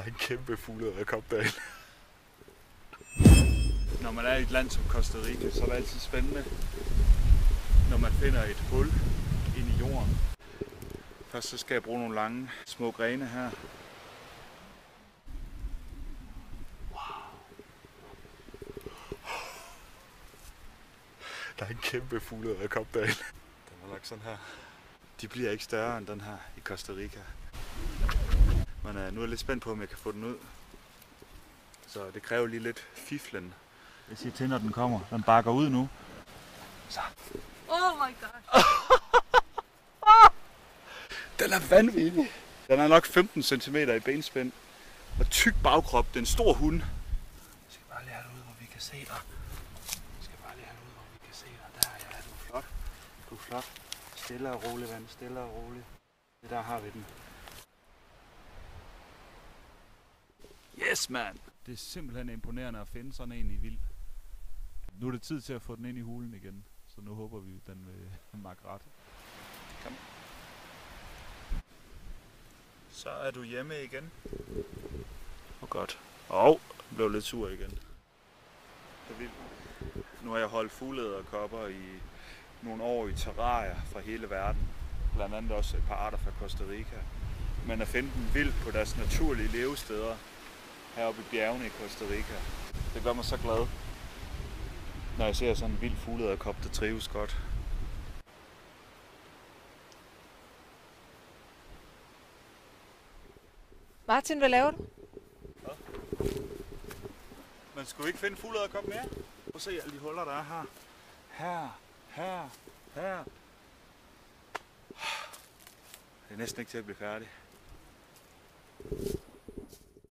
Der er en kæmpe fugleredderkop derinde. Når man er i et land som Costa Rica, så er det altid spændende, når man finder et hul ind i jorden. Først så skal jeg bruge nogle lange små grene her. Der er en kæmpe fugleredderkop derinde. Den er lagt sådan her. De bliver ikke større end den her i Costa Rica. Men uh, nu er jeg lidt spændt på, om jeg kan få den ud. Så det kræver lige lidt fiflen. Jeg siger til, når den kommer. Den bakker ud nu. Oh my god. Den er vanvittig. Den er nok 15 cm i benspænd. Og tyk bagkrop. Det er en stor hund. Jeg skal bare lige have det ud, hvor vi kan se dig. Jeg skal bare lige have det ud, hvor vi kan se dig. Der ja, du er flot. Du er flot. Stille og roligt, vand. Stille og roligt. Det der har vi den. Yes, man. Det er simpelthen imponerende at finde sådan en i vild. Nu er det tid til at få den ind i hulen igen. Så nu håber vi, den vil makke ret. Kom. Så er du hjemme igen. Og godt. Og den blev lidt sur igen. Det er vildt. Nu har jeg holdt fuglederkopper i nogle år i terrarier fra hele verden. Blandt andet også et par arter fra Costa Rica. Men at finde dem vildt på deres naturlige levesteder heroppe i bjergene i Costa Rica. Det gør mig så glad, når jeg ser sådan en vild fuglederkop, der trives godt. Martin, hvad laver du? Men skulle vi ikke finde fuglederkop mere? Prøv at se alle de huller, der er her. Her, her, her. Det er næsten ikke til at blive færdig.